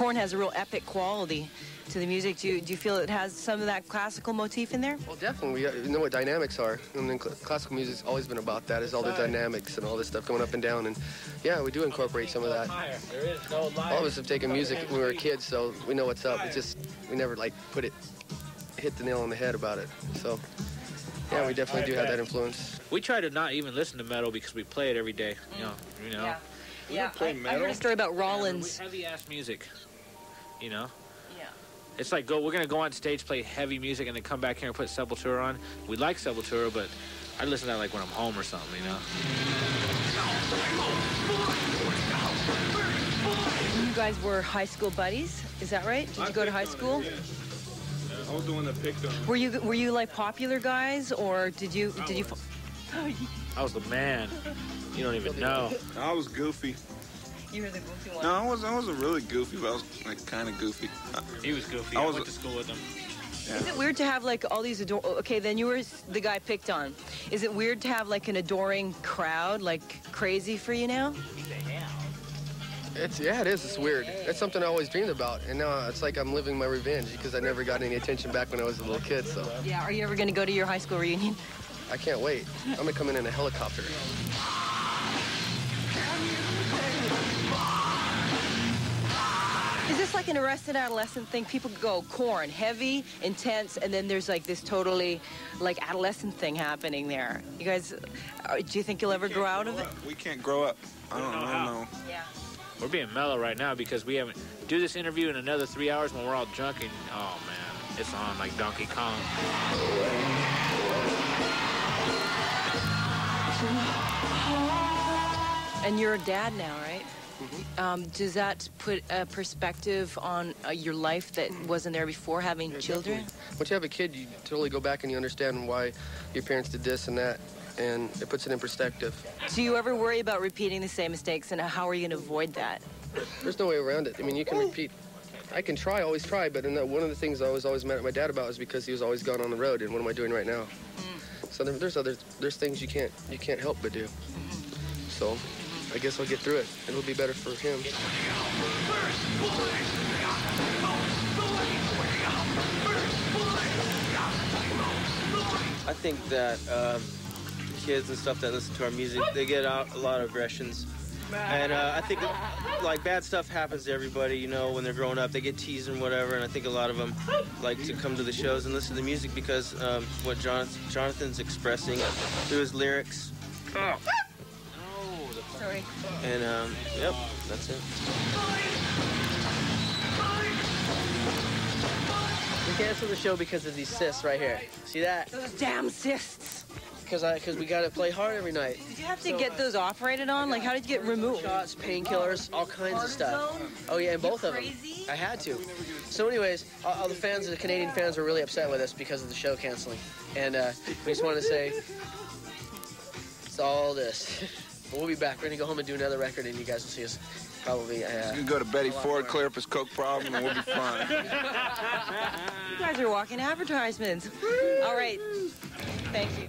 Korn has a real epic quality to the music. Do you, do you feel it has some of that classical motif in there? Well, definitely. We know what dynamics are. And then cl- classical music's always been about that, is all the dynamics and all this stuff going up and down. And yeah, we do incorporate some of that. All of us have taken music when we were kids, so we know what's up. It's just, we never like put it, hit the nail on the head about it. So yeah, we definitely do have that influence. We try to not even listen to metal because we play it every day. You know, you know. Yeah. Yeah, play I, I metal? heard a story about Rollins. Heavy ass music. You know. Yeah. It's like go. We're gonna go on stage, play heavy music, and then come back here and put Sepultura on. We like Sepultura, but I listen to that like when I'm home or something. You know. You guys were high school buddies, is that right? Did you go to high school? I was the one that picked on Were you were you like popular guys, or did you did you? I was the man. You don't even know. I was goofy. You were the goofy one. No, I was I wasn't really goofy, but I was like kind of goofy. Uh, He was goofy. I I, was- went to school with him. Is it weird to have like all these ador? Okay, then you were the guy picked on. Is it weird to have like an adoring crowd, like crazy for you now? It's yeah, it is. It's weird. It's something I always dreamed about, and now it's like I'm living my revenge because I never got any attention back when I was a little kid. So Yeah. Are you ever going to go to your high school reunion? I can't wait. I'm gonna come in in a helicopter. Is this like an arrested adolescent thing? People go Korn, heavy, intense, and then there's like this totally like adolescent thing happening there. You guys, uh, do you think you'll ever grow out of it? We can't grow up. I don't, I don't know. Yeah. We're being mellow right now because we haven't do this interview in another three hours when we're all drunk and oh man, it's on like Donkey Kong. And you're a dad now, right? Um, does that put a perspective on uh, your life that wasn't there before having children? Once you have a kid, you totally go back and you understand why your parents did this and that, and it puts it in perspective. Do you ever worry about repeating the same mistakes, and how are you going to avoid that? There's no way around it. I mean, you can repeat. I can try, always try, but in that, one of the things I was always mad at my dad about is because he was always gone on the road, and what am I doing right now? So there, there's other there's things you can't you can't help but do. So I guess I'll get through it. It'll be better for him. I think that um, kids and stuff that listen to our music, they get out a lot of aggressions. And uh, I think like bad stuff happens to everybody, you know, when they're growing up. They get teased and whatever. And I think a lot of them like to come to the shows and listen to the music because um, what Jonathan's expressing through his lyrics. Sorry. And um, yep, that's it. We canceled the show because of these cysts right here. See that? Those damn cysts. Because I because we got to play hard every night. Did you have to get those operated on? Like, how did you get removed? Shots, painkillers, all kinds of stuff. Oh yeah, and both of them. I had to. So, anyways, all, all the fans, the Canadian fans, were really upset with us because of the show canceling, and uh, we just want to say it's all this. but we'll be back. We're gonna go home and do another record, and you guys will see us probably. Uh, You can go to Betty Ford, clear up his coke problem, and we'll be fine. You guys are walking advertisements. All right. Thank you.